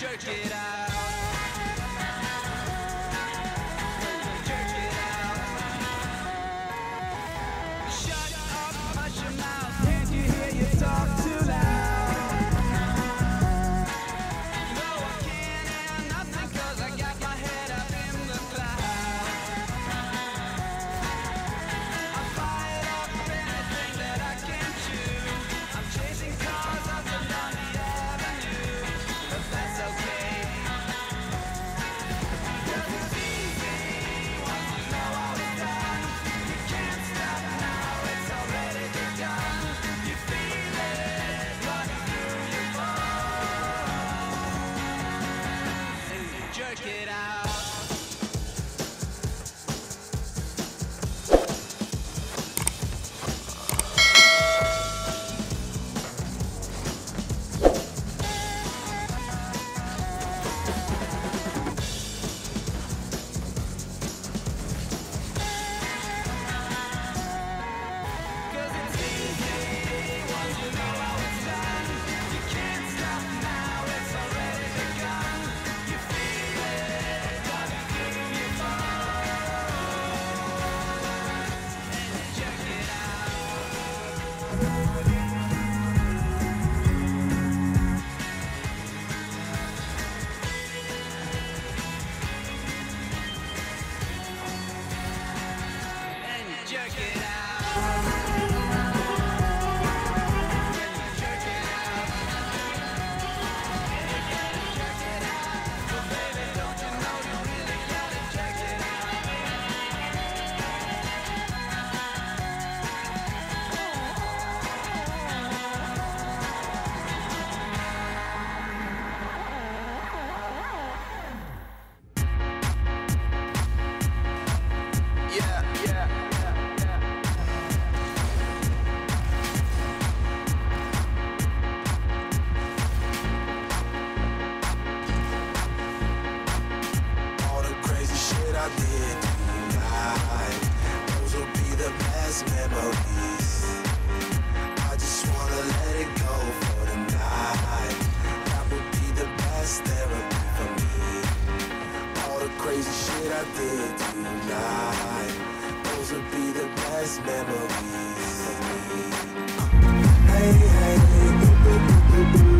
jerk it out. shit I did tonight Those would be the best memories Hey, hey, hey, hey, hey, hey, hey.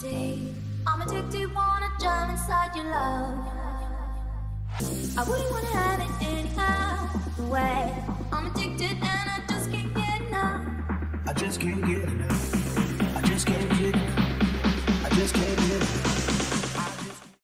I'm addicted, wanna jump inside your love. I wouldn't wanna have it any other way. I'm addicted and I just can't get enough. I just can't get enough. I just can't get enough. I just can't get enough.